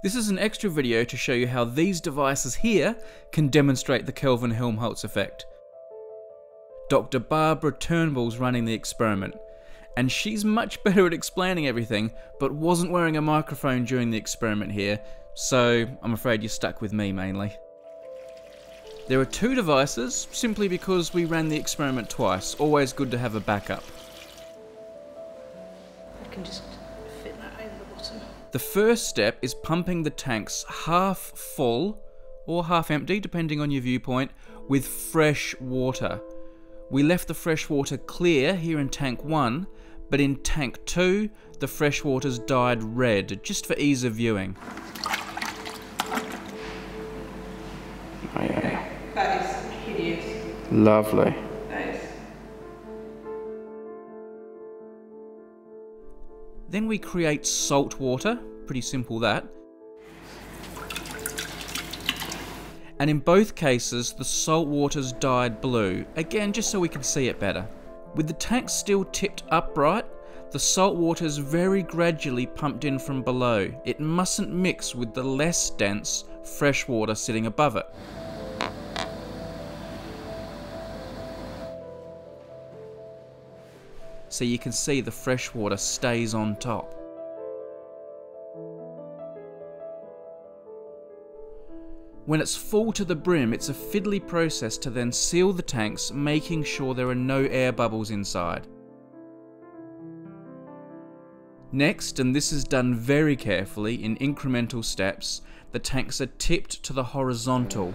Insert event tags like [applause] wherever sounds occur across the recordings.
This is an extra video to show you how these devices here can demonstrate the Kelvin-Helmholtz effect. Dr. Barbara Turnbull's running the experiment, and she's much [laughs] better at explaining everything, but wasn't wearing a microphone during the experiment here, so I'm afraid you're stuck with me mainly. There are two devices, simply because we ran the experiment twice, always good to have a backup. I can just The first step is pumping the tanks half full or half empty, depending on your viewpoint, with fresh water. We left the fresh water clear here in tank 1, but in tank 2, the fresh water's dyed red, just for ease of viewing. Oh, yeah. That is hideous. Lovely. Then we create salt water, pretty simple that. And in both cases, the salt water's dyed blue, again just so we can see it better. With the tank still tipped upright, the salt water's very gradually pumped in from below. It mustn't mix with the less dense fresh water sitting above it. So you can see the fresh water stays on top. When it's full to the brim, it's a fiddly process to then seal the tanks, making sure there are no air bubbles inside. Next, and this is done very carefully in incremental steps, the tanks are tipped to the horizontal.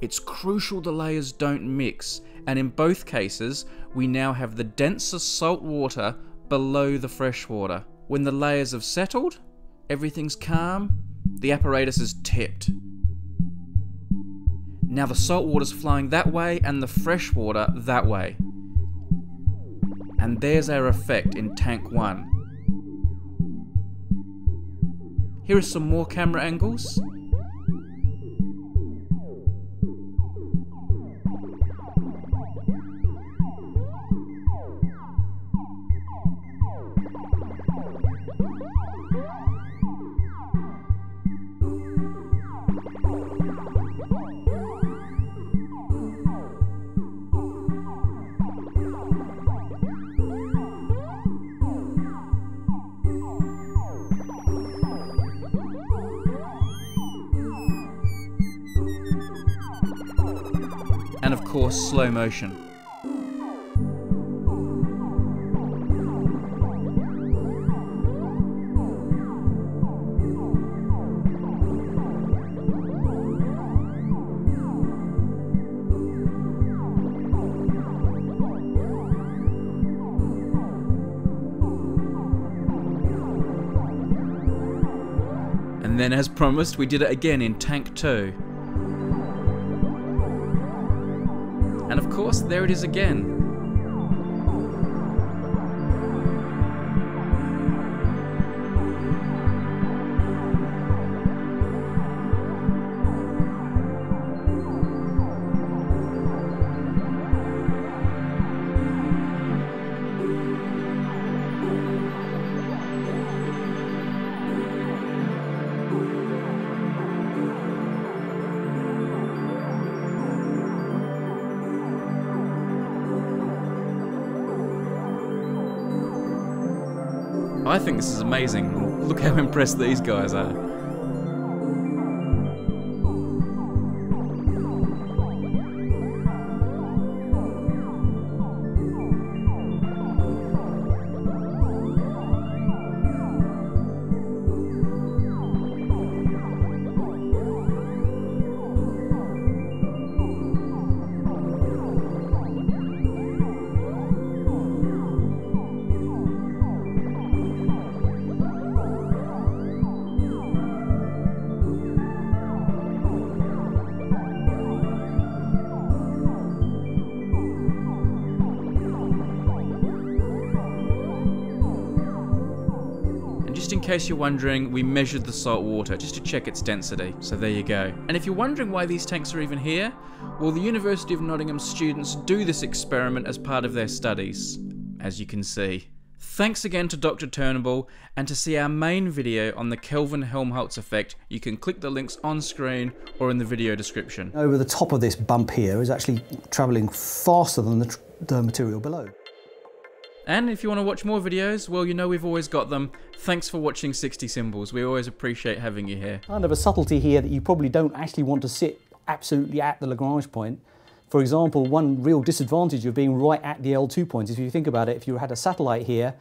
It's crucial the layers don't mix, and in both cases, we now have the denser salt water below the fresh water. When the layers have settled, everything's calm, the apparatus is tipped. Now the salt water's flowing that way and the fresh water that way. And there's our effect in tank 1. Here are some more camera angles. And of course slow motion. And then as promised, we did it again in Tank 2. And of course, there it is again. I think this is amazing. Look how impressed these guys are. Case you're wondering, we measured the salt water just to check its density. So there you go. And if you're wondering why these tanks are even here, well, the University of Nottingham students do this experiment as part of their studies, as you can see. Thanks again to Dr. Turnbull, and to see our main video on the Kelvin Helmholtz effect, you can click the links on screen or in the video description. Over the top of this bump here is actually travelling faster than the, the material below. And if you want to watch more videos, well, you know we've always got them. Thanks for watching 60 Symbols. We always appreciate having you here. Kind of a subtlety here that you probably don't actually want to sit absolutely at the Lagrange point. For example, one real disadvantage of being right at the L2 point is if you think about it, if you had a satellite here